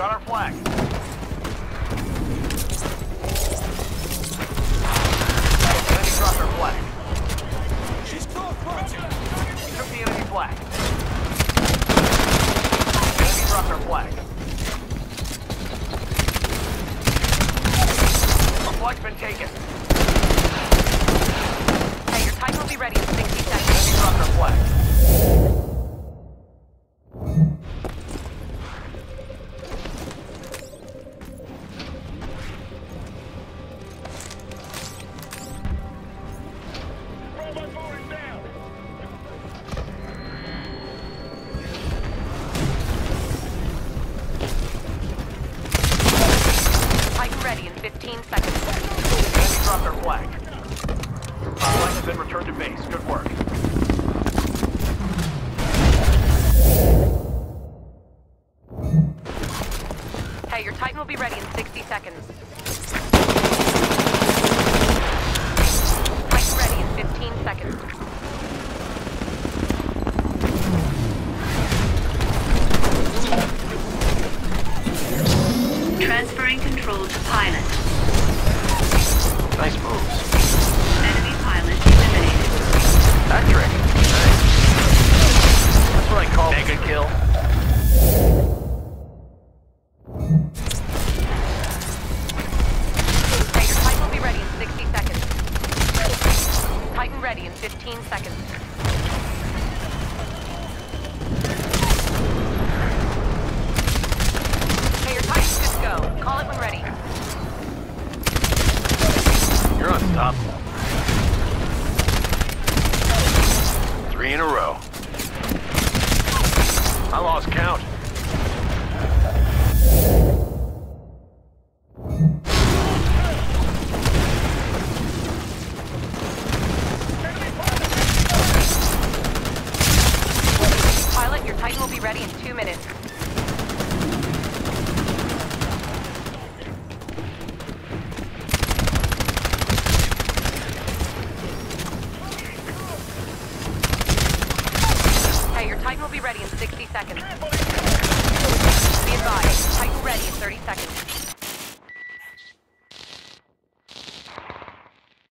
got our flag. Enemy dropped our flag. She's close. Took the enemy flag. Enemy dropped our flag. Our flag's been taken. Flag. Our flag has been returned to base. Good work. Hey, your Titan will be ready in 60 seconds. Titan ready in 15 seconds. Transferring control to pilot. Nice moves. Enemy pilot eliminated. That trick. Nice. That's what I call mega kill. Hey, your Titan will be ready in 60 seconds. Titan ready in 15 seconds. You're. Three in a row. I lost count. Pilot, your Titan will be ready in two minutes. Hey, your Titan will be ready in 60 seconds. Be advised, Titan ready in 30 seconds.